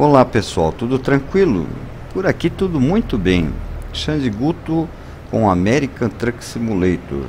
Olá pessoal, tudo tranquilo? Por aqui tudo muito bem. Xande Guto com American Truck Simulator.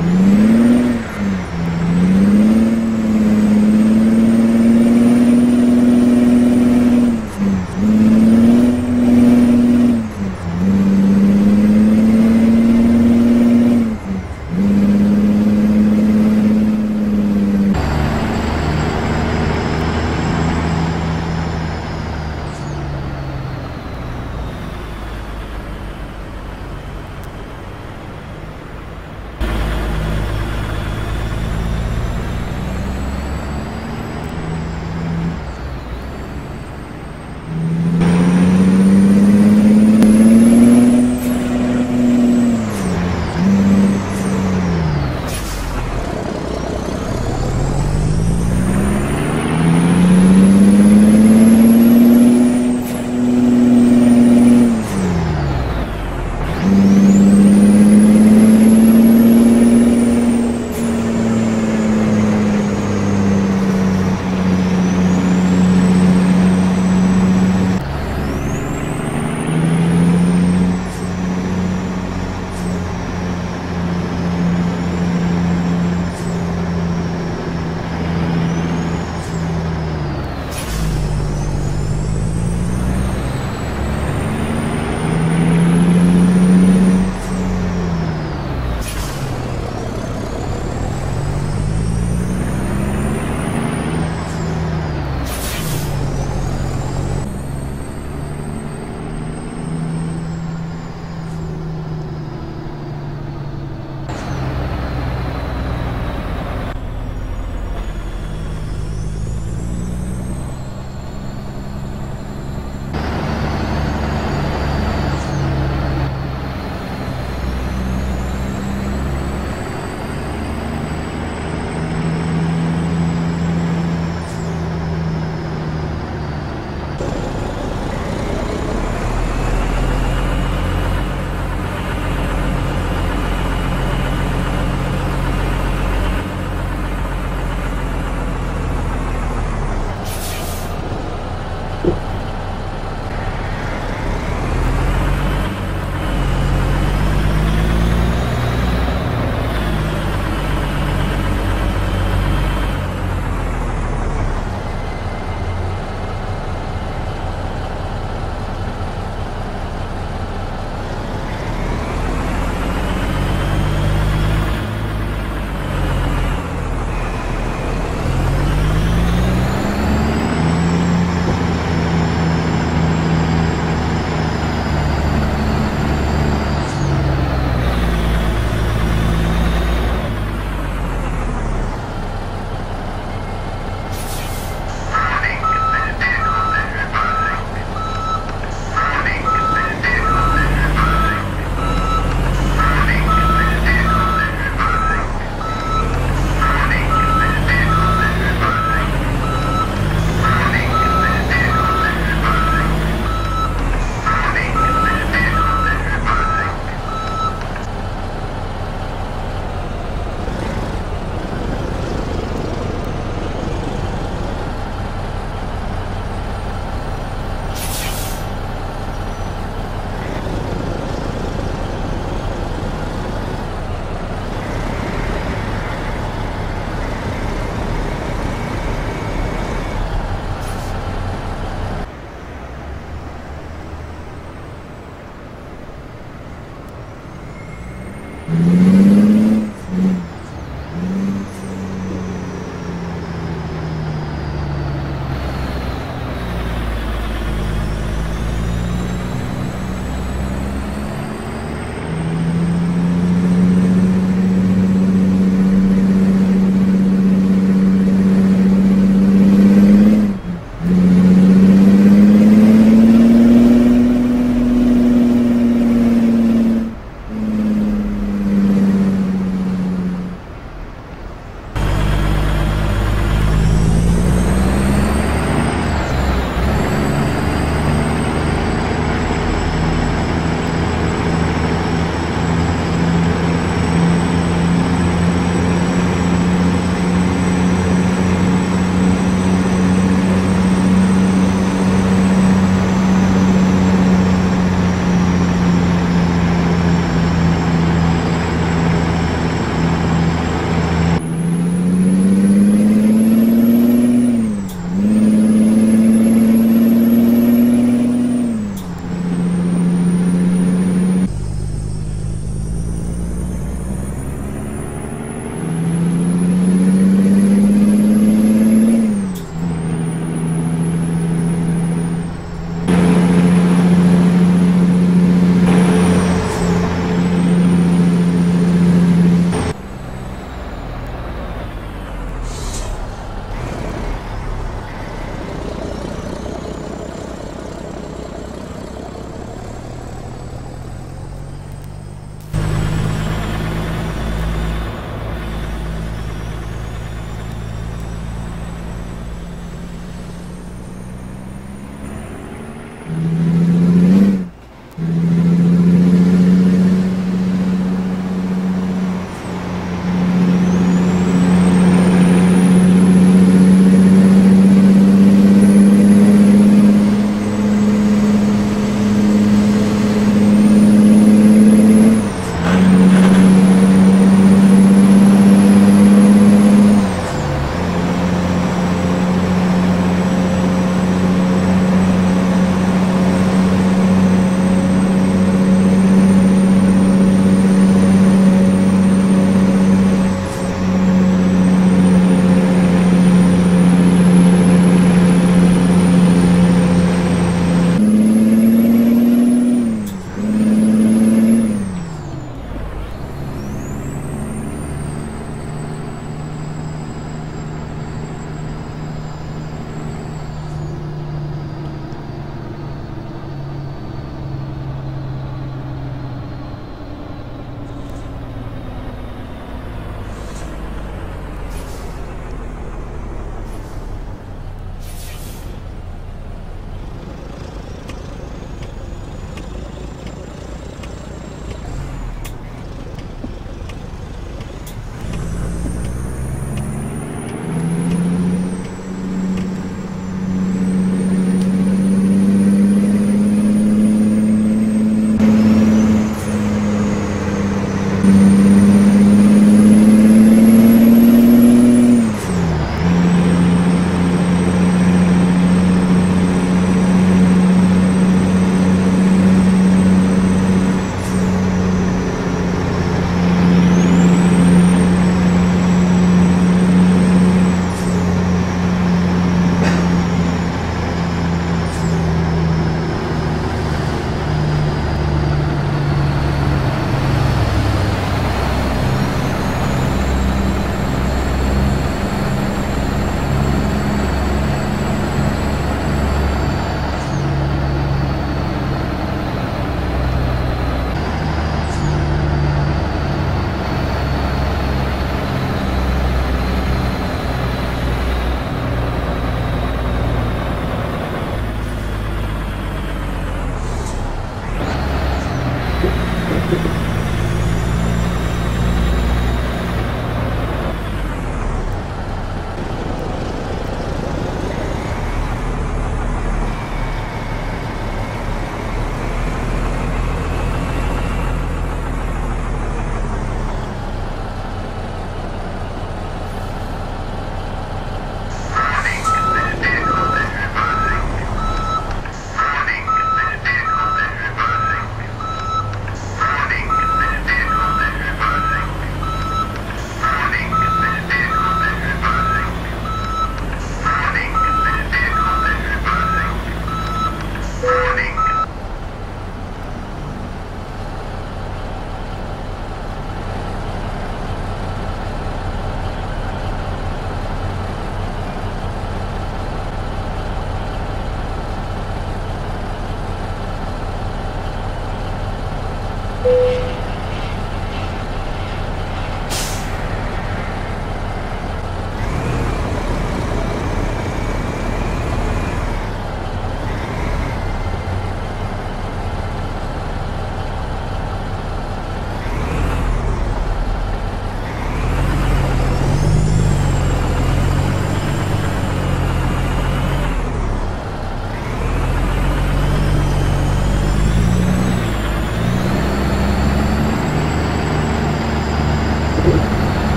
Mm-hmm.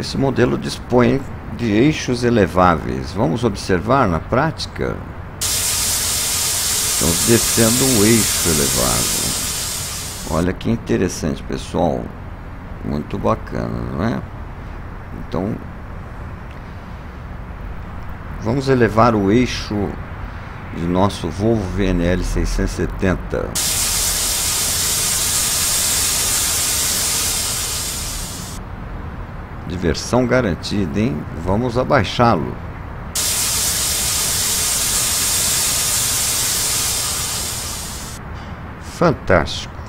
Esse modelo dispõe de eixos eleváveis. Vamos observar na prática? Estamos descendo um eixo elevado. Olha que interessante, pessoal. Muito bacana, não é? Então, vamos elevar o eixo de nosso Volvo VNL 670. Diversão garantida, hein? Vamos abaixá-lo. Fantástico.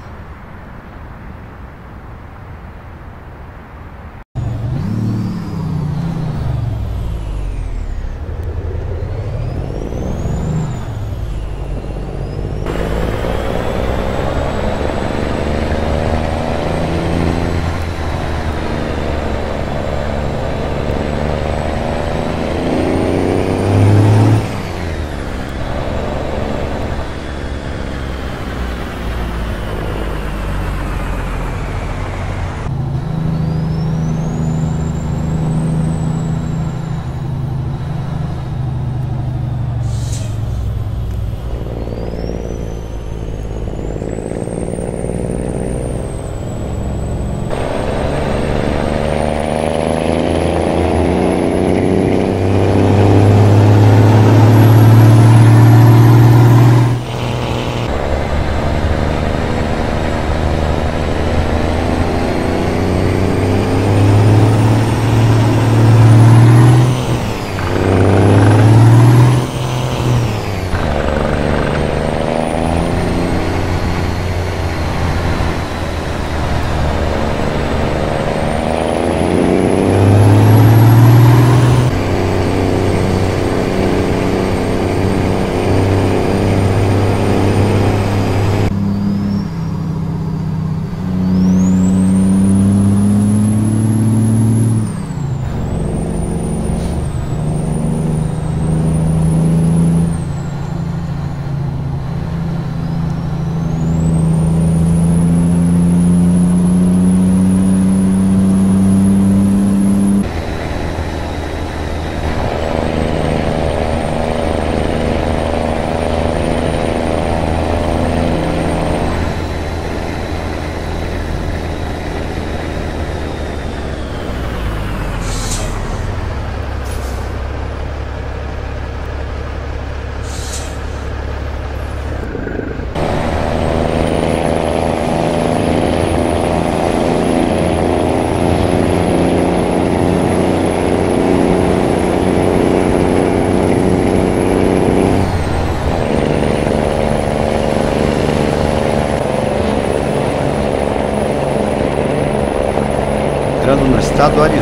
Entrando